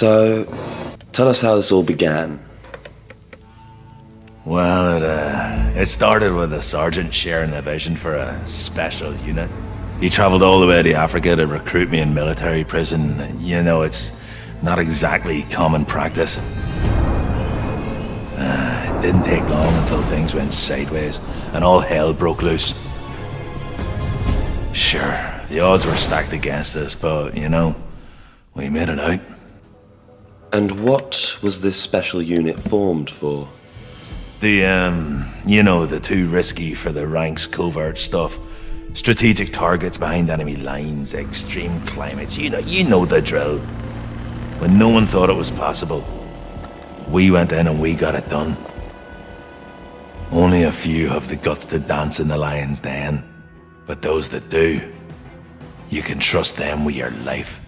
So, tell us how this all began. Well, it, uh, it started with a sergeant sharing a vision for a special unit. He travelled all the way to Africa to recruit me in military prison. You know, it's not exactly common practice. Uh, it didn't take long until things went sideways and all hell broke loose. Sure, the odds were stacked against us, but, you know, we made it out. And what was this special unit formed for? The, um, you know, the too risky for the ranks covert stuff. Strategic targets behind enemy lines, extreme climates, you know, you know the drill. When no one thought it was possible, we went in and we got it done. Only a few have the guts to dance in the lion's den, but those that do, you can trust them with your life.